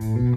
Mm-hmm.